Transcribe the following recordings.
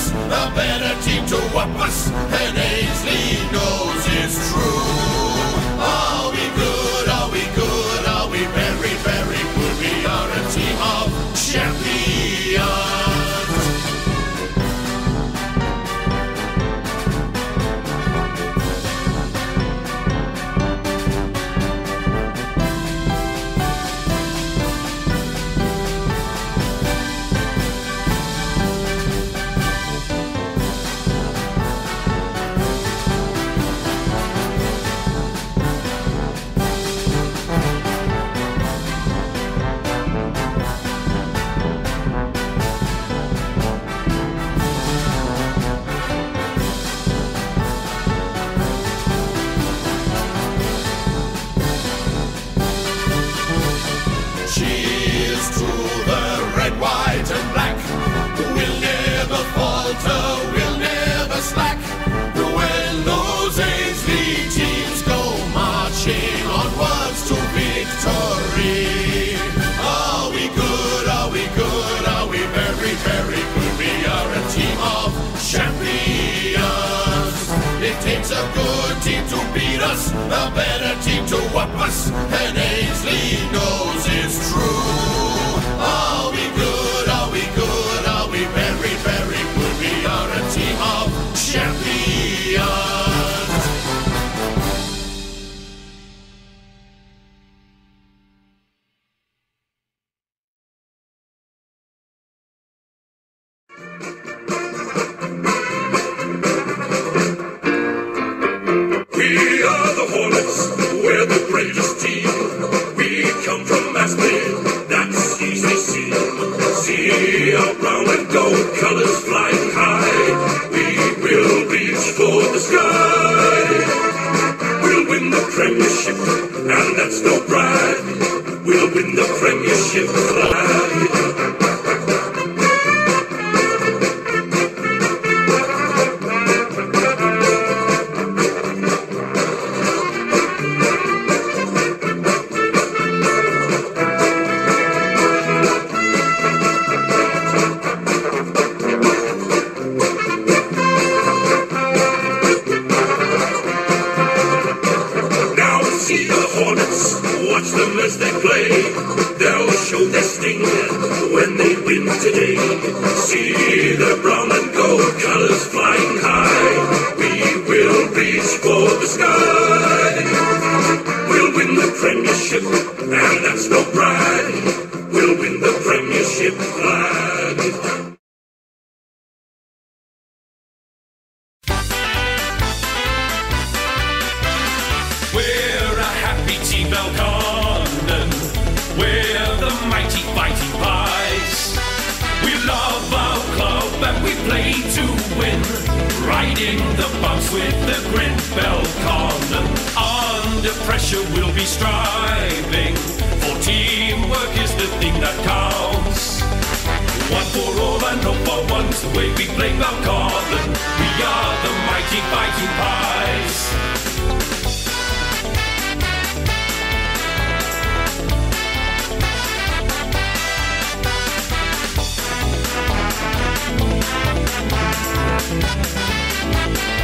us, a better team to whoop us, and Ainslie team to beat us, a better team to whoop us, and Ainslie knows it's true. Are we good? Are we good? Are we very, very good? We are. Go. We'll win the premiership flag. We're a happy team, We're the mighty fighting pies. We love our club and we play to win. Riding the bumps with the grin, Belconnen. Under pressure, we'll be striving that counts. One for all and all for one. the way we play Belconnen. We are the mighty fighting pies. Thank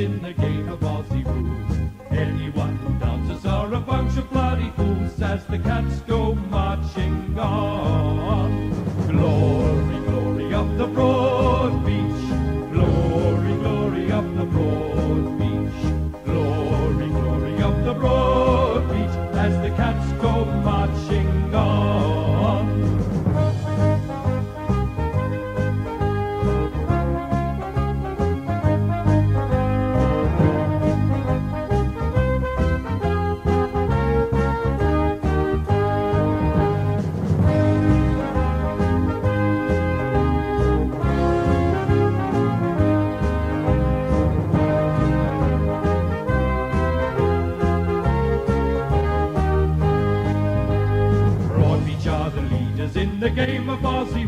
in the game.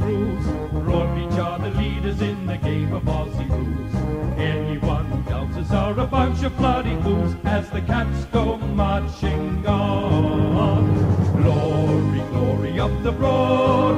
rules. Broadbeach are the leaders in the game of Aussie rules. Anyone doubts us are a bunch of bloody fools as the cats go marching on. Glory, glory of the broad.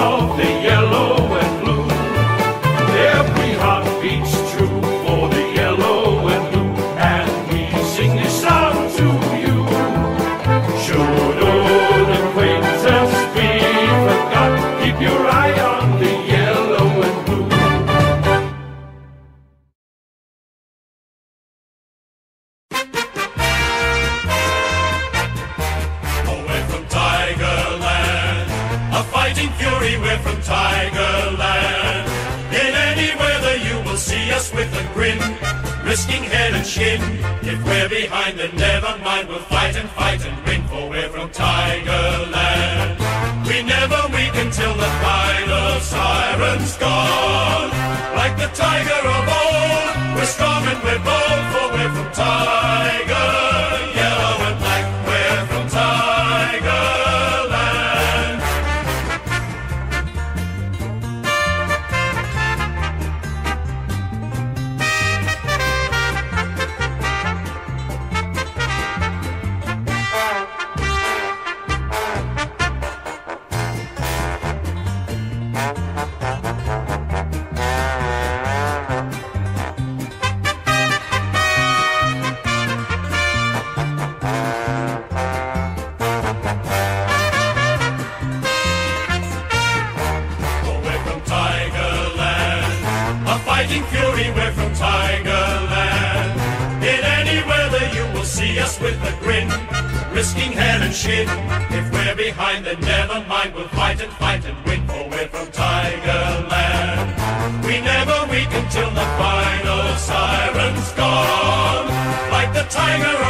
of the yellow on like the tiger.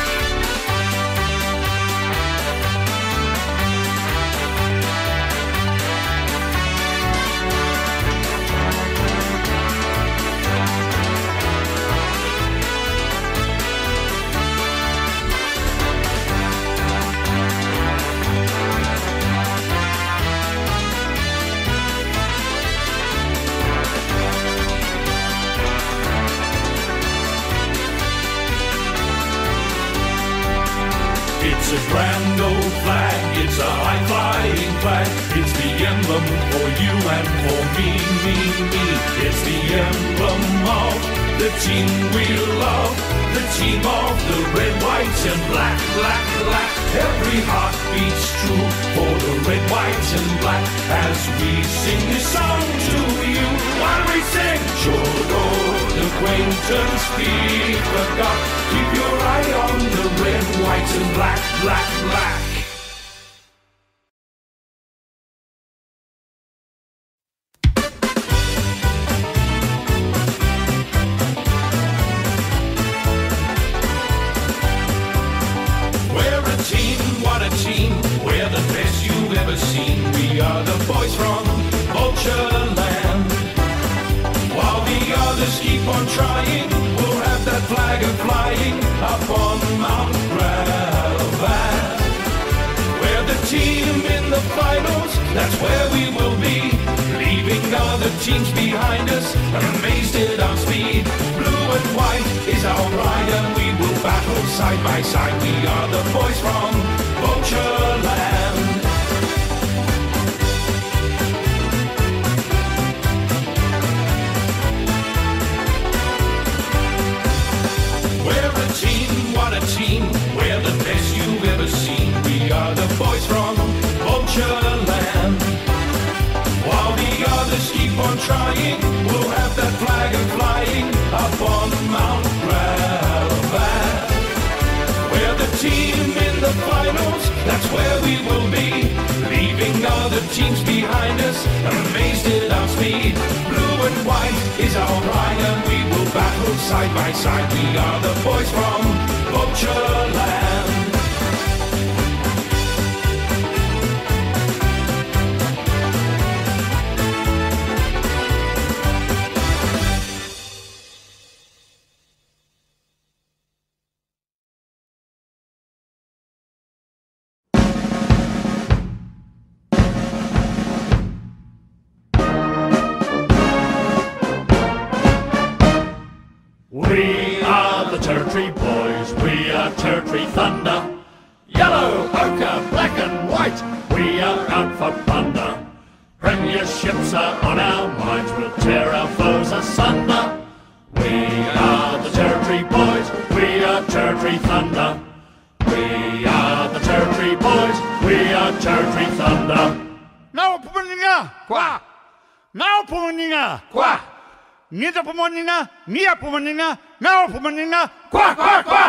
Flag, it's a high flying flag. It's the emblem for you and for me, me, me. It's the emblem of the team we love. The team of the red, white, and black, black, black. Every heart beats true for the red, white, and black. As we sing this song to you, while we sing, should old acquaintance be forgot? Keep your eye on the red, white, and black, black, black. Is our pride, and we will battle side by side. We are the boys from Vulture Land. We are the Territory Boys, we are Territory Thunder. Yellow, ochre, black and white, we are out for plunder. Premierships are on our minds, we'll tear our foes asunder. We are the Territory Boys, we are Territory Thunder. We are the Territory Boys, we are Territory Thunder. Now pumaninga Qua! Now pumaninga kwa. మీద పొమ్మనినా నీ అప్పమనినా నా అప్పమనినా క్వా క్వా క్వా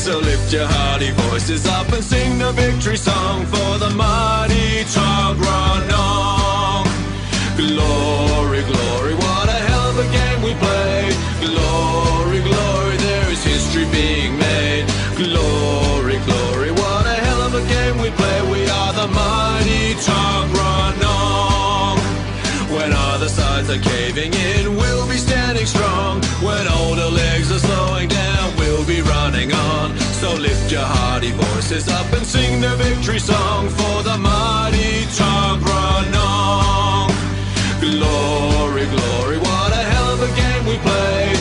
so lift your hearty voices up and sing the victory song for the mighty Tuggeranong. Glory, glory, what a hell of a game we played. Glory, glory, there is history being made. Glory, glory, what a hell of a game we play. We are the mighty Tuggeranong. Lift your hearty voices up and sing the victory song for the mighty Tuggeranong. Glory, glory, what a hell of a game we play.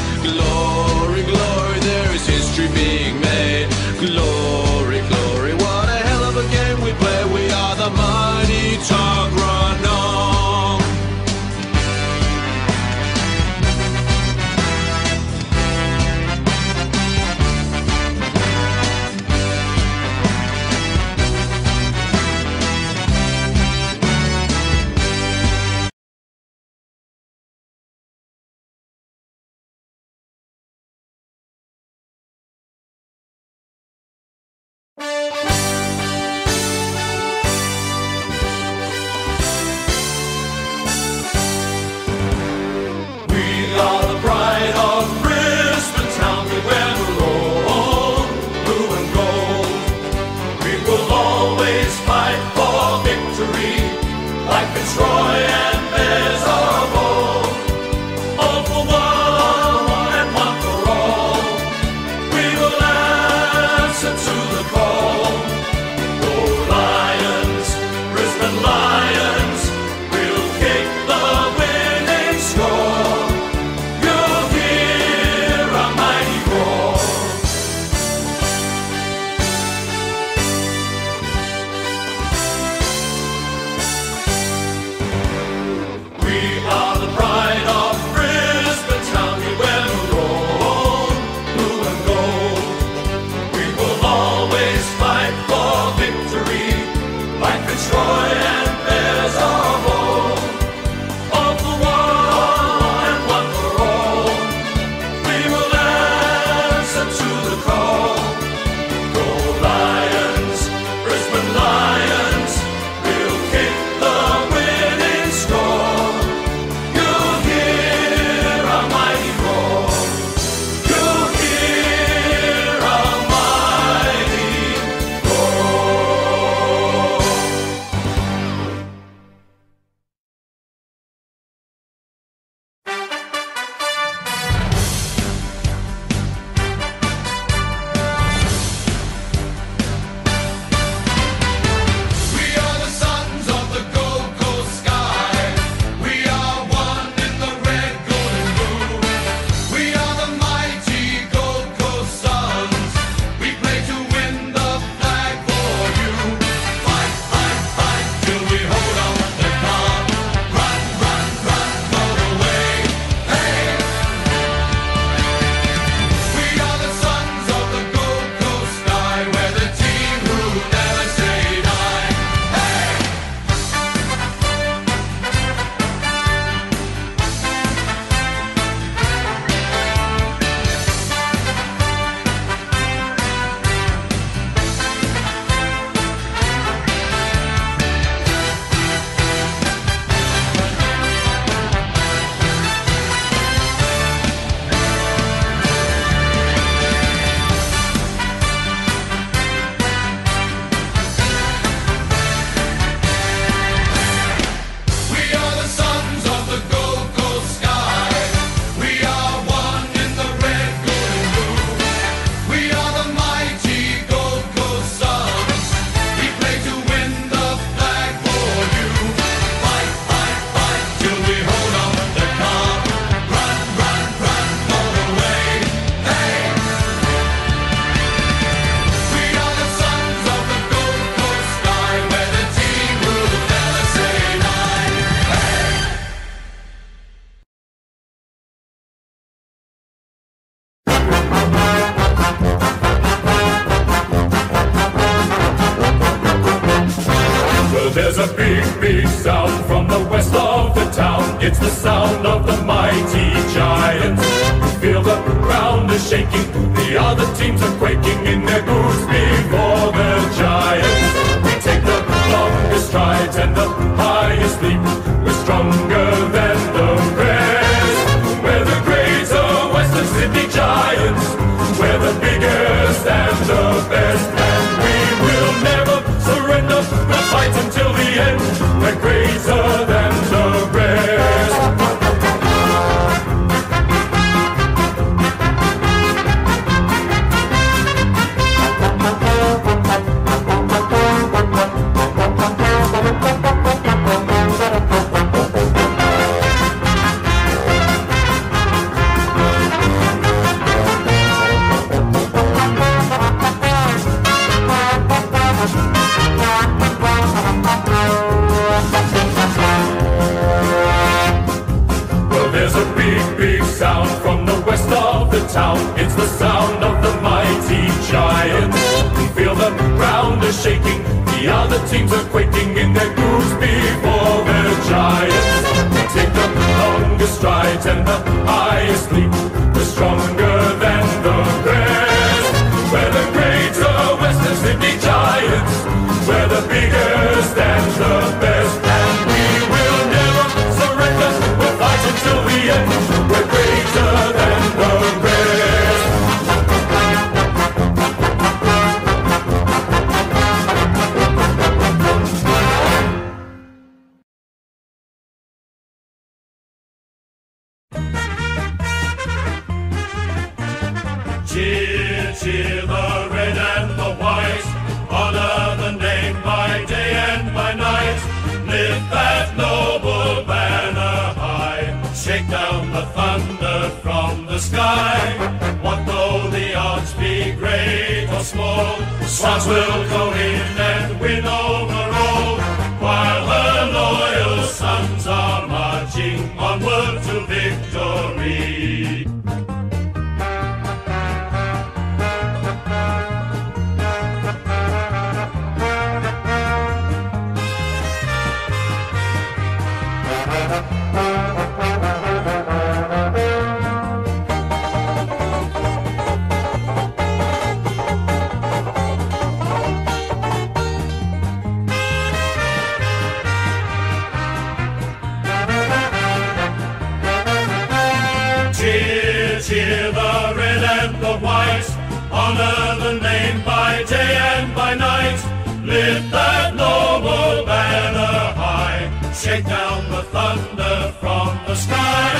honor the name by day and by night. Lift that noble banner high. Shake down the thunder from the sky.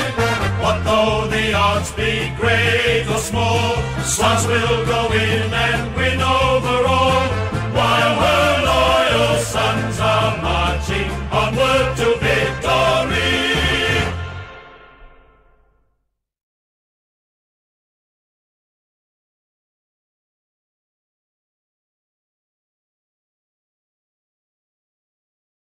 What though the odds be great or small, stars will go in